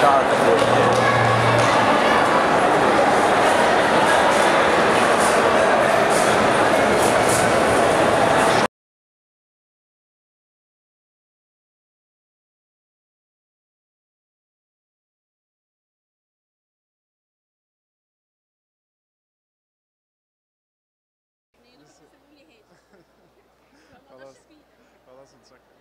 Jonathan. Balazs un saka.